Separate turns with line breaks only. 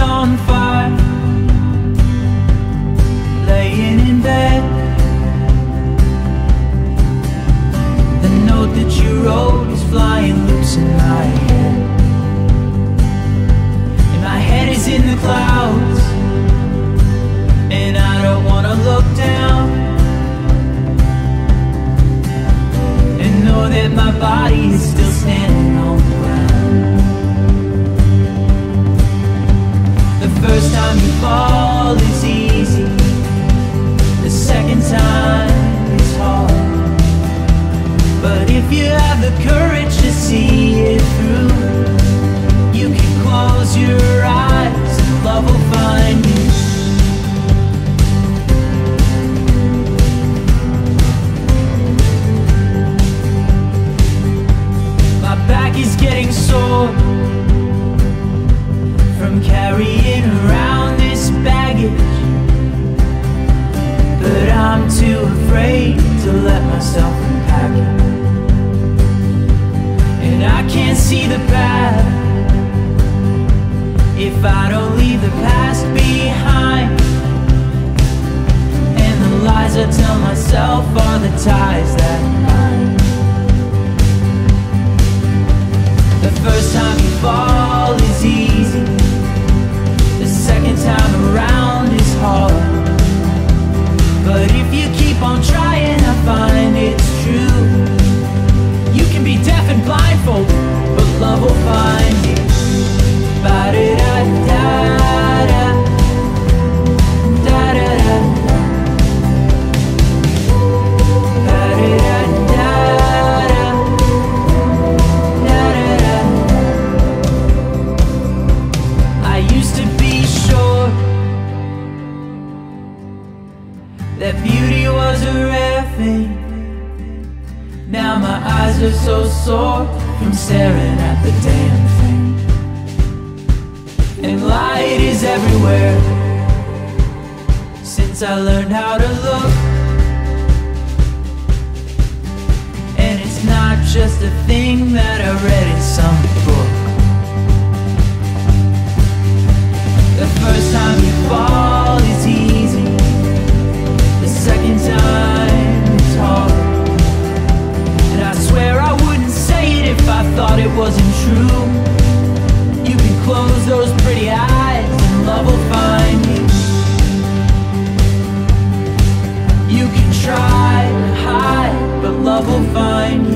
on fire. Laying in bed. The note that you wrote is flying loose in my head. And my head is in the clouds. And I don't wanna look down. And know that my body is still standing see the path if I don't leave the past behind. And the lies I tell myself are the ties that bind. The first time you fall that beauty was a rare thing. Now my eyes are so sore from staring at the damn thing. And light is everywhere since I learned how to look. And it's not just a thing that I read in some book. Eyes and love will find you. You can try to hide, but love will find you.